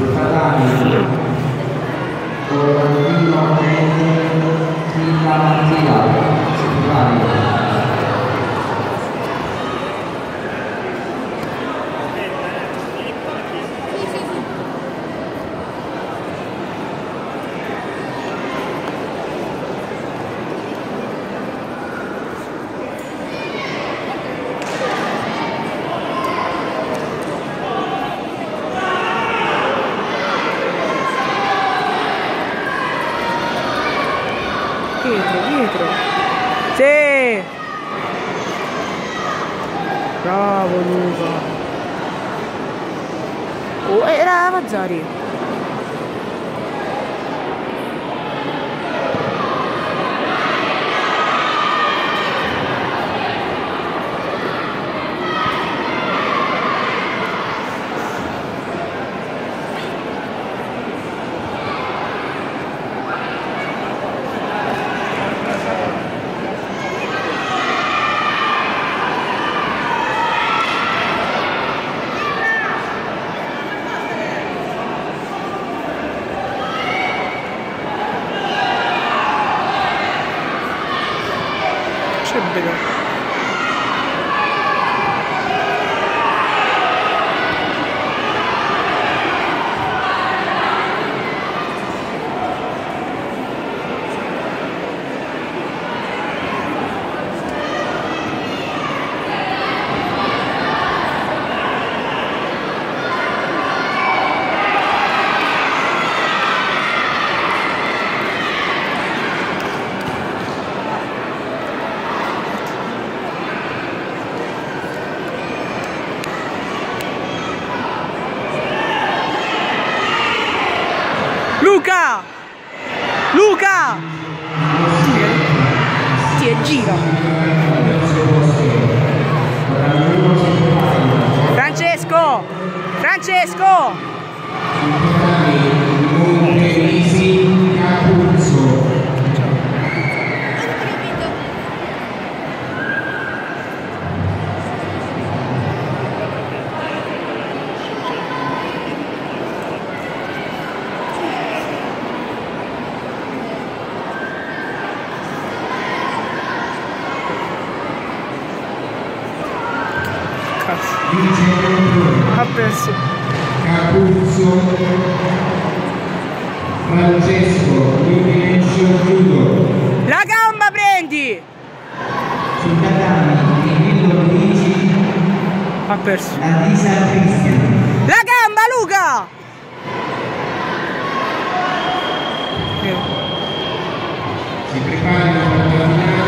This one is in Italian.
sul tatami Dietro, dietro. Sì! Bravo Luca. Oh, era Mazzari. should be there. Luca! Luca! Ti è gira. Francesco! Francesco! Monterisi Capuzzo Ha perso. Capuzzo Francesco Luminencio Giudo La gamba prendi! sul tatami Emilio Luigi Ha perso. Lavisa Cristian La gamba Luca! si preparano per la finale